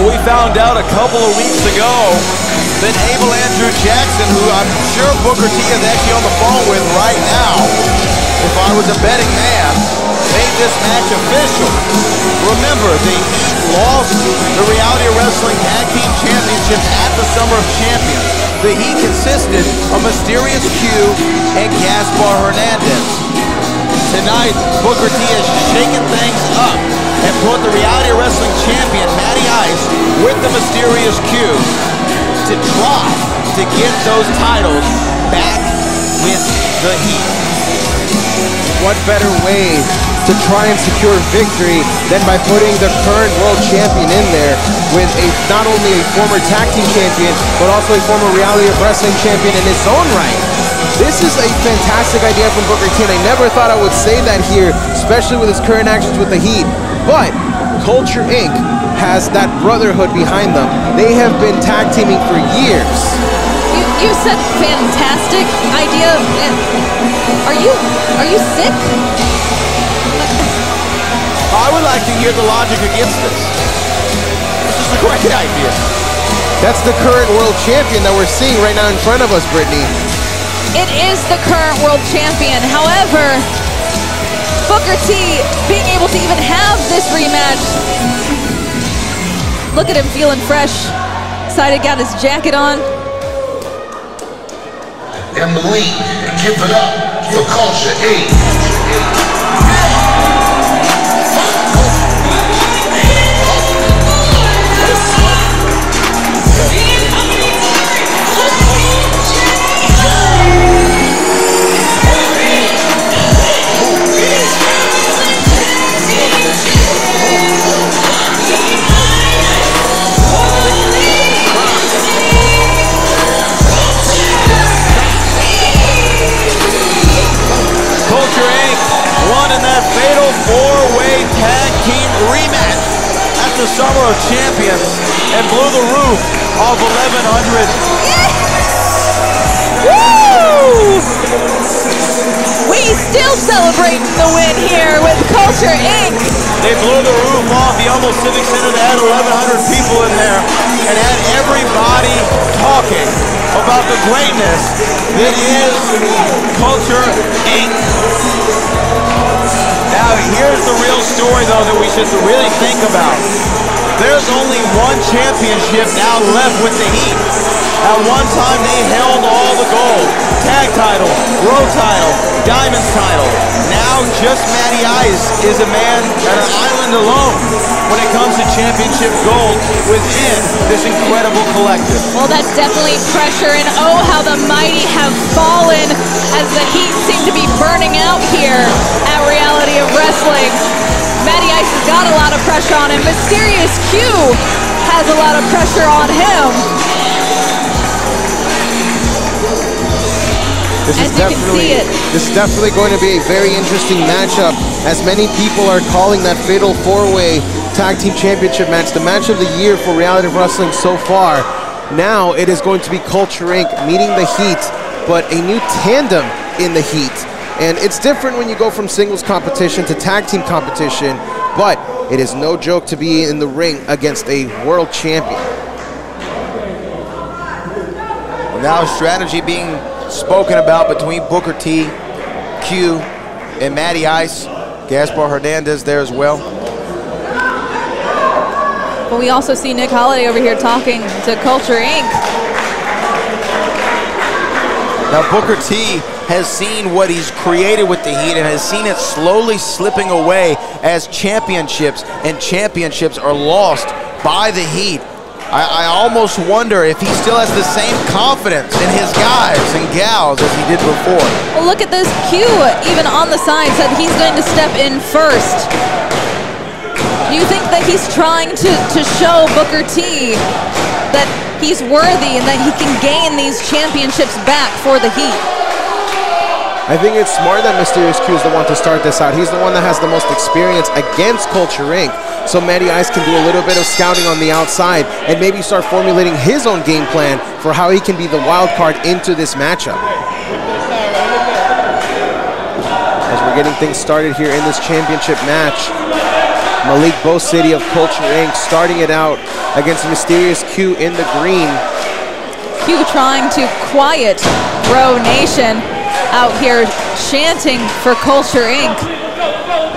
We found out a couple of weeks ago that Abel Andrew Jackson, who I'm sure Booker T is actually on the phone with right now, if I was a betting man, made this match official. Remember, the Heat lost the Reality Wrestling Tag Team Championship at the Summer of Champions. The Heat consisted of Mysterious Q and Gaspar Hernandez. Tonight, Booker T has shaken things up and put the Reality Wrestling Champion, Matty Ice, with the Mysterious Q to try to get those titles back with the Heat. What better way to try and secure victory than by putting the current world champion in there with a not only a former tag team champion, but also a former reality of wrestling champion in his own right. This is a fantastic idea from Booker T, and I never thought I would say that here, especially with his current actions with the Heat. But Culture Inc. has that brotherhood behind them. They have been tag teaming for years. You, you said fantastic idea. Are you are you sick? I would like to hear the logic against this. This is a great idea. That's the current world champion that we're seeing right now in front of us, Brittany. It is the current world champion. However, Booker T being able to even have this rematch. Look at him feeling fresh. Excited, got his jacket on. And give it up for Culture 8. Still celebrate the win here with Culture Inc. They blew the roof off the Humble Civic Center They had 1,100 people in there and had everybody talking about the greatness that is Culture Inc. Now, here's the real story, though, that we should really think about. There's only one championship now left with the Heat. At one time, they held all the gold. Tag title, World title, Diamonds title. Now, just Matty Ice is a man at an island alone when it comes to championship gold within this incredible collective. Well, that's definitely pressure, and oh, how the mighty have fallen as the Heat seem to be burning out here at Reality of Wrestling. Matty Ice has got a lot of pressure on him. Mysterious Q has a lot of pressure on him. This As is you can definitely see it. this is definitely going to be a very interesting matchup as many people are calling that fatal four-way tag team championship match the match of the year for reality wrestling so far. Now it is going to be Culture Inc. meeting the Heat, but a new tandem in the Heat. And it's different when you go from singles competition to tag team competition, but it is no joke to be in the ring against a world champion. Now strategy being spoken about between Booker T, Q, and Matty Ice. Gaspar Hernandez there as well. But we also see Nick Holiday over here talking to Culture Inc. Now Booker T has seen what he's created with the Heat and has seen it slowly slipping away as championships and championships are lost by the Heat. I, I almost wonder if he still has the same confidence in his guys and gals as he did before. Well, look at this. Q, even on the side, said he's going to step in first. Do you think that he's trying to, to show Booker T that he's worthy and that he can gain these championships back for the Heat? I think it's smart that Mysterious Q is the one to start this out. He's the one that has the most experience against Culture Inc. So Matty Ice can do a little bit of scouting on the outside and maybe start formulating his own game plan for how he can be the wild card into this matchup. As we're getting things started here in this championship match, Malik Bosity of Culture Inc. starting it out against Mysterious Q in the green. Q trying to quiet ROW Nation out here chanting for Culture Inc.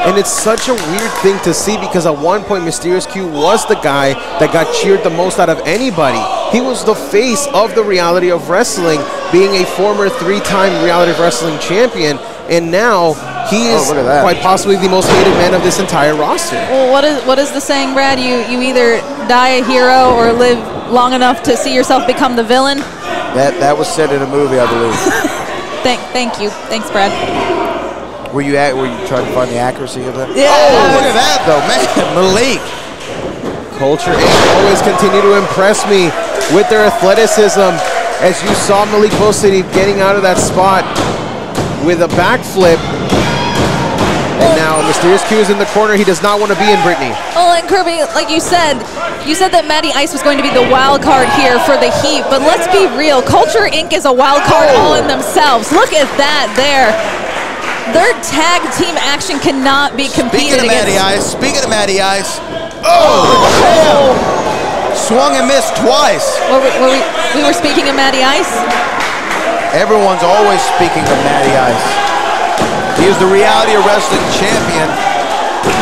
And it's such a weird thing to see because at one point Mysterious Q was the guy that got cheered the most out of anybody. He was the face of the reality of wrestling, being a former three-time reality of wrestling champion, and now he oh, is Oh, look at that. quite possibly the most hated man of this entire roster. Well, what is what is the saying, Brad? You you either die a hero or live long enough to see yourself become the villain. That that was said in a movie, I believe. Thank thank you, thanks, Brad. were you at? Were you trying to find the accuracy of that? Yeah. Oh, look at that though, man, Malik. Culture Inc. always continue to impress me with their athleticism. As you saw Malik Bosity getting out of that spot with a backflip. And now Mysterious Q is in the corner. He does not want to be in Brittany. Oh, and Kirby, like you said, you said that Matty Ice was going to be the wild card here for the Heat, but let's be real. Culture Inc. is a wild card oh. all in themselves. Look at that there. Their tag team action cannot be Speaking competed of Matty against. Ice, speaking of Matty Ice, oh, swung and missed twice. Were we, were we, we were speaking of Matty Ice. Everyone's always speaking of Matty Ice. He is the reality of wrestling champion.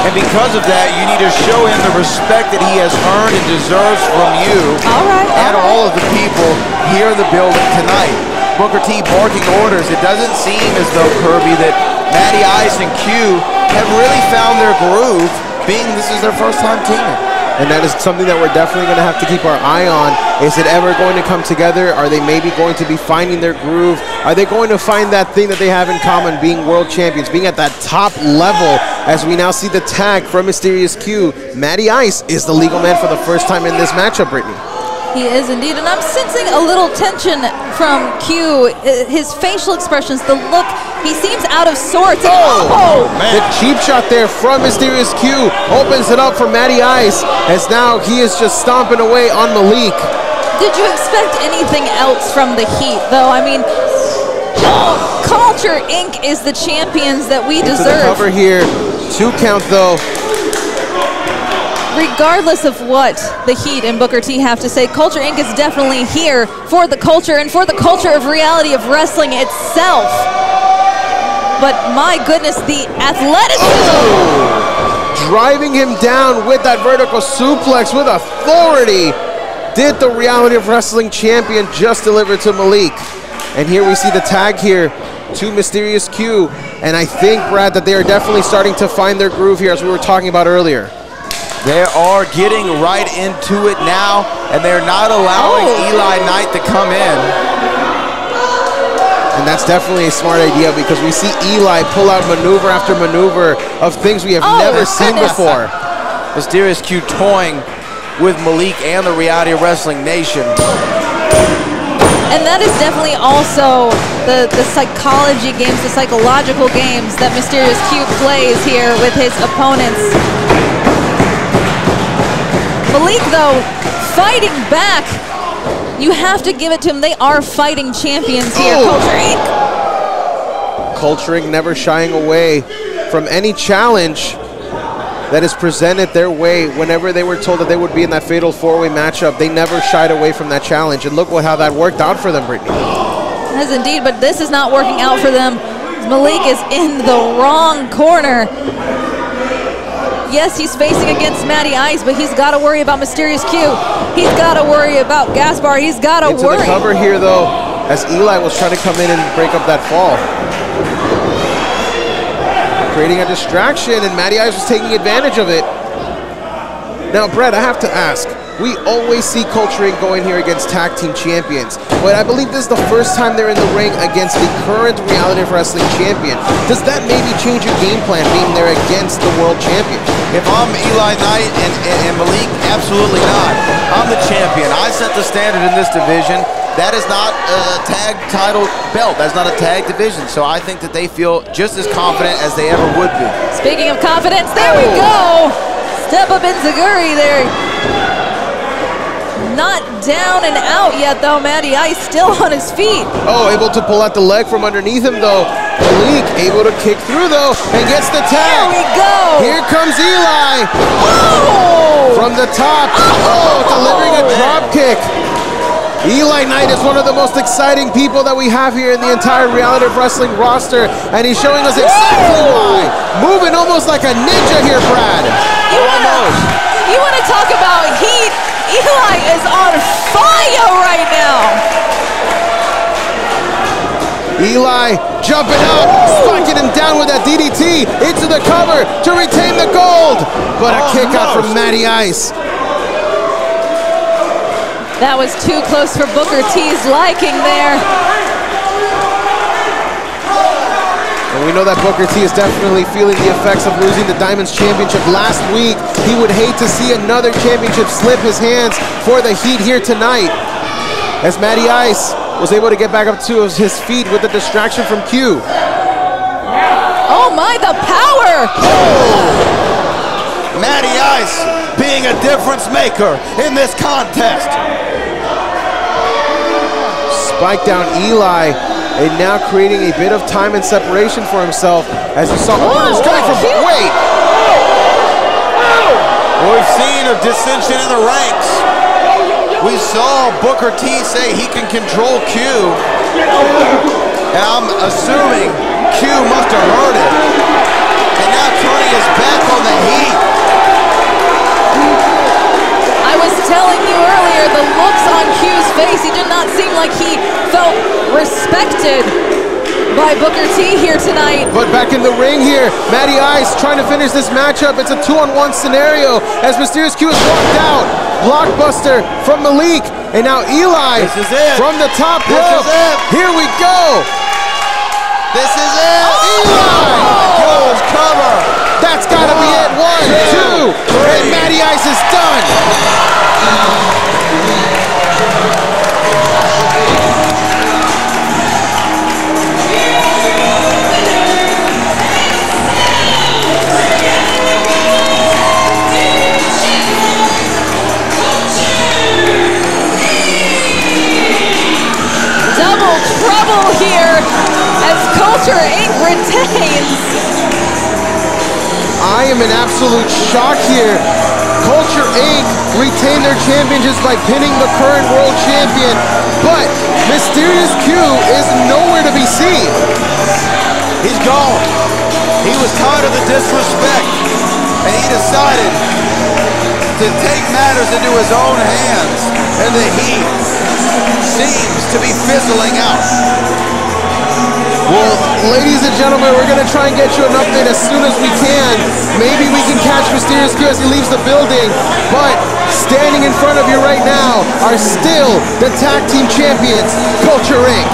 And because of that, you need to show him the respect that he has earned and deserves from you All right, and all right. all of the people here in the building tonight. Booker T barking orders. It doesn't seem as though, Kirby, that Matty Ice and Q have really found their groove, being this is their first time teaming. And that is something that we're definitely going to have to keep our eye on. Is it ever going to come together? Are they maybe going to be finding their groove? Are they going to find that thing that they have in common, being world champions, being at that top level? As we now see the tag from Mysterious Q, Matty Ice is the legal man for the first time in this matchup, Brittany. He is indeed, and I'm sensing a little tension from Q. His facial expressions, the look, he seems out of sorts. And- oh! oh the cheap shot there from Mysterious Q opens it up for Matty Ice, as now he is just stomping away on Malik. Did you expect anything else from the Heat, though? I mean, oh, Culture Inc. is the champions that we To the deserve. cover here, two count though. Regardless of what the Heat and Booker T have to say, Culture Inc. is definitely here for the culture and for the culture of reality of wrestling itself. But my goodness, the athleticism. driving him down with that vertical suplex with authority. Did the reality of wrestling champion just deliver to Malik? And here we see the tag here to Mysterious Q. And I think, Brad, that they are definitely starting to find their groove here, as we were talking about earlier. They are getting right into it now, and they're not allowing Oh. Eli Knight to come in. And that's definitely a smart idea because we see Eli pull out maneuver after maneuver of things we have Oh, never seen goodness. before. Mysterious Q toying with Malik and the Reality of Wrestling Nation. And that is definitely also the, the psychology games, the psychological games that Mysterious Q plays here with his opponents. Malik, though, fighting back. You have to give it to him. They are fighting champions here, Oh. Culture Inc. Culture Inc never shying away from any challenge that is presented their way whenever they were told that they would be in that fatal four-way matchup they never shied away from that challenge and look what how that worked out for them brittany Yes, indeed, but this is not working out for them. Malik is in the wrong corner. Yes, he's facing against Matty Ice, but he's got to worry about Mysterious Q. He's got to worry about Gaspar. He's got to into worry. the cover here though as eli was trying to come in and break up that fall creating a distraction and matty ice was taking advantage of it now brett i have to ask we always see Culture Inc going here against tag team champions but i believe this is the first time they're in the ring against the current reality of wrestling champion does that maybe change your game plan being there against the world champion If I'm Eli Knight and, and, and Malik, absolutely not. I'm the champion. I set the standard in this division. That is not a tag title belt. That's not a tag division. So I think that they feel just as confident as they ever would be. Speaking of confidence, there we oh. go. Step up enzuigiri there. Not down and out yet, though. Matty Ice still on his feet. Oh, able to pull out the leg from underneath him, though. Malik able to kick through, though, and gets the Here tag. we go. Here comes Eli Oh! from the top. Oh, oh, delivering a drop kick. Eli Knight is one of the most exciting people that we have here in the entire reality of wrestling roster, and he's showing us exactly why. Moving almost like a ninja here, Brad. You wanna, you wanna talk about heat? Eli is on fire right now. Eli jumping up, spiking him down with that DDT into the cover to retain the gold. But a oh, kick out from Matty Ice. That was too close for Booker T's liking there. And we know that Booker T is definitely feeling the effects of losing the Diamonds Championship last week. He would hate to see another championship slip his hands for the Heat here tonight. As Matty Ice was able to get back up to his feet with the distraction from Q. Oh my, the power! Oh! Matty Ice being a difference maker in this contest. Spike down Eli, and now creating a bit of time and separation for himself. As you saw, oh, it's coming from, Q. wait, We've seen a dissension in the ranks. We saw Booker T say he can control Q. And I'm assuming Q must have heard it. And now Tony is back on the Heat. I was telling you earlier, the looks on Q's face, he did not seem like he felt respected by Booker T here tonight. But back in the ring here, Matty Ice trying to finish this matchup. It's a two-on-one scenario as Mysterious Q is walked out. Blockbuster from Malik, and now Eli This is it. from the top This rope. is it. Here we go. This is it. Eli! Trouble here as Culture Inc. retains. I am in absolute shock here. Culture Inc. retained their championships by pinning the current world champion, but Mysterious Q is nowhere to be seen. He's gone. He was tired of the disrespect, and he decided to take matters into his own hands, and the Heat seems to be fizzling out. Well, ladies and gentlemen, we're going to try and get you an update as soon as we can. Maybe we can catch Mysterious Q as he leaves the building. But standing in front of you right now are still the tag team champions, Culture Inc.